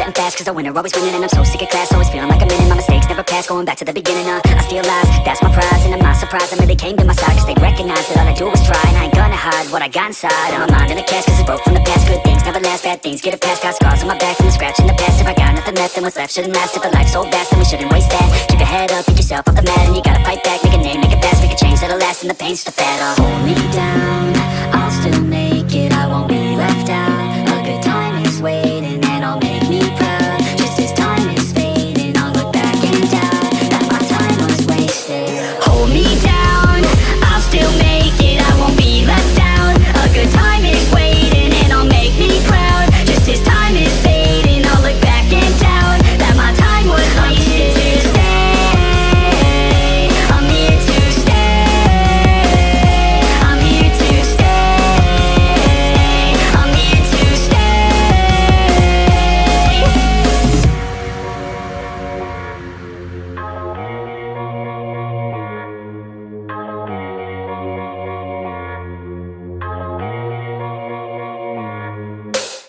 setting fast cause I winner always winning And I'm so sick of class, always feeling like I'm in it My mistakes never pass, going back to the beginning uh, I steal lies, that's my prize And I'm not surprised, I really came to my side Cause they recognize that all I do is try. And I ain't gonna hide what I got inside. I'm a mind in a cast cause it's broke from the past. Good things never last, bad things get a past Got scars on my back from the scratch in the past. If I got nothing left, then what's left shouldn't last. If a life's so vast, then we shouldn't waste that. Keep your head up, pick yourself off the mat. And you gotta fight back, make a name, make a fast. Make a change that'll last. And the pain's the fat uh. Hold me down,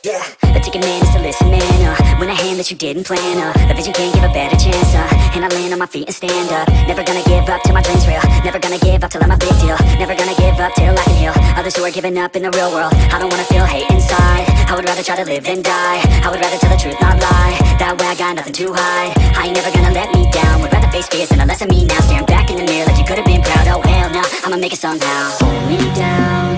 Yeah. The ticket man is to listen. Uh, when a hand that you didn't plan. Uh, the vision can't give a better chance. Uh, and I land on my feet and stand up. Never gonna give up till my dreams real. Never gonna give up till I'm a big deal. Never gonna give up till I can heal others who are giving up in the real world. I don't wanna feel hate inside. I would rather try to live than die. I would rather tell the truth, not lie. That way I got nothing to hide. I ain't never gonna let me down. Would rather face fears than a lesson me now. Staring back in the mirror like you could have been proud. Oh hell no, I'ma make it somehow. Hold me down,